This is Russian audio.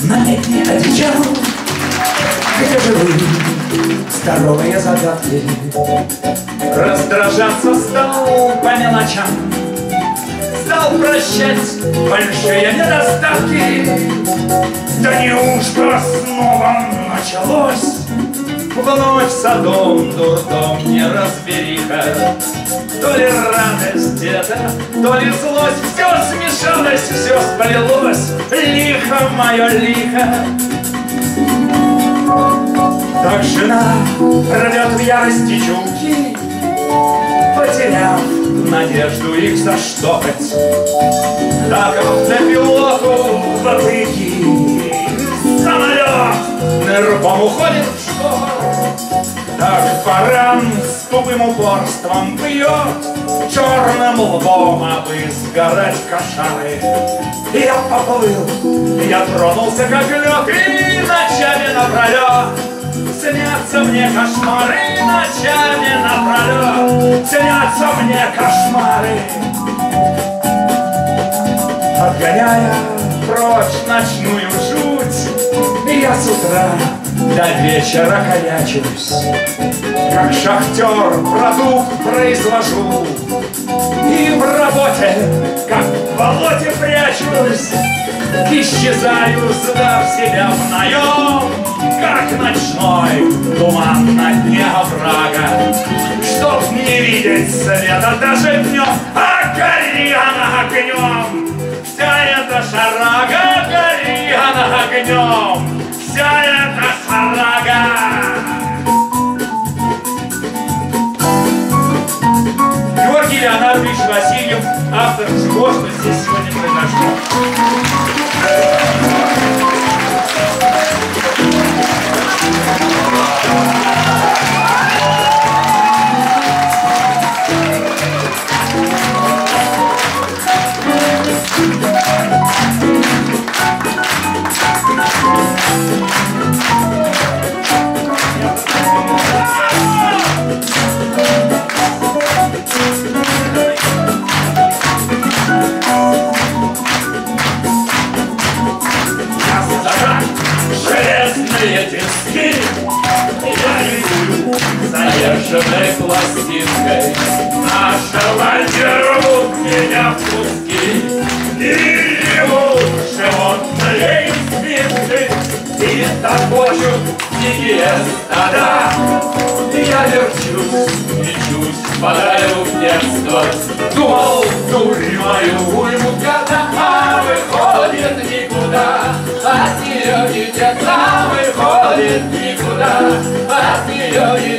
знает, не отвечал. Где же вы, здоровые загадки? Раздражаться стал по мелочам Стал прощать большие недостатки Да неужто снова началось Вновь садом дурдом неразбериха То ли радость это, то ли злость Все смешалось, все сплелось Лихо мое лихо. Так жена рвет в ярости чулки Потеряв надежду их заштопать. Так пилоту вопреки Самолет нырком уходит в штопор Так баран с тупым упорством бьет Черным лбом, абы сгорать кошары. Я поплыл, я тронулся как лед И ночами напролет Снятся мне кошмары ночами напролет Снятся мне кошмары. Отгоняя прочь ночную жуть Я с утра до вечера корячусь Как шахтер продукт произвожу. И в работе, как в болоте прячусь Исчезаю, сдав себя в наем Как ночной туман на дне оврага Чтоб не видеть света даже днем А гори огнем. Вся эта шарага, гори она огнем Васильев, автор что здесь заезженной пластинкой. Нашего дерут меня в куски И ревут животные инстинкты И топочут дикие стада Я верчусь, мечусь, падаю в детство. Думал, дурь мою уйму года А выходит никуда. От нее не деться, выходит никуда. От нее не